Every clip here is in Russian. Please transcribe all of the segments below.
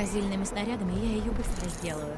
морозильными снарядами, я ее быстро сделаю.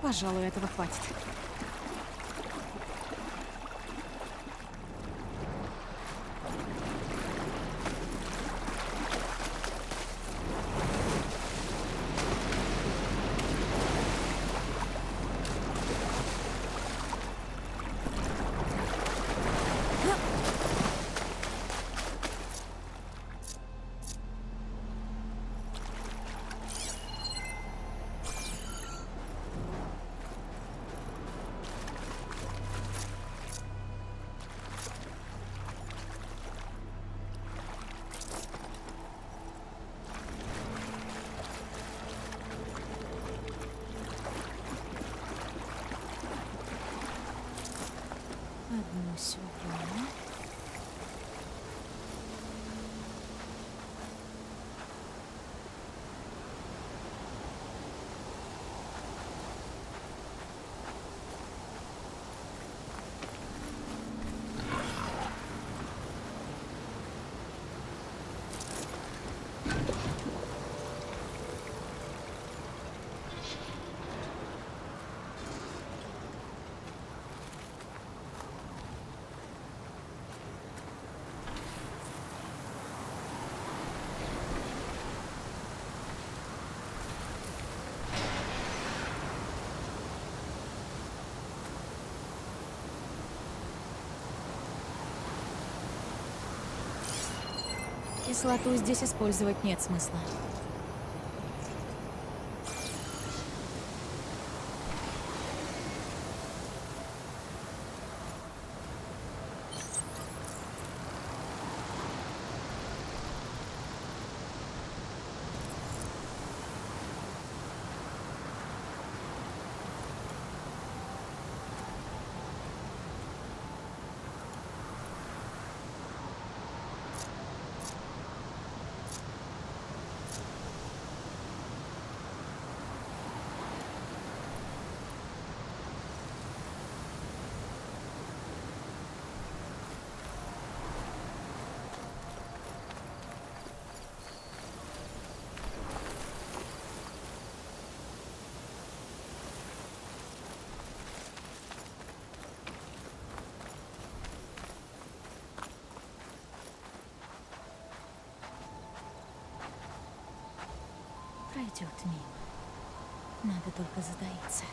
Пожалуй, этого хватит. 喜欢. Кислоту здесь использовать нет смысла. Пройдет мимо. Надо только затаиться.